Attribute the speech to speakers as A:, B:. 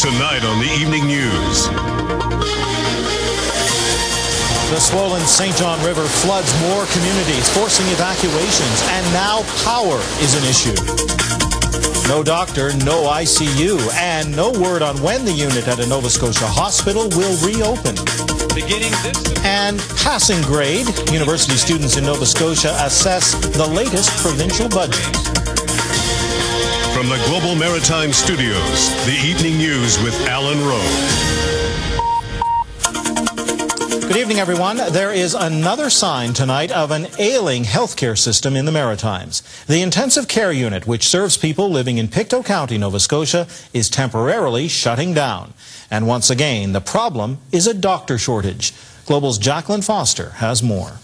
A: Tonight on the Evening News.
B: The swollen St. John River floods more communities, forcing evacuations, and now power is an issue. No doctor, no ICU, and no word on when the unit at a Nova Scotia hospital will reopen.
C: Beginning this
B: And passing grade, university students in Nova Scotia assess the latest provincial budget.
A: From the Global Maritime Studios, the Evening News with Allan Rowe.
B: Good evening, everyone. There is another sign tonight of an ailing healthcare system in the Maritimes. The intensive care unit, which serves people living in Pictou County, Nova Scotia, is temporarily shutting down. And once again, the problem is a doctor shortage. Global's Jacqueline Foster has more.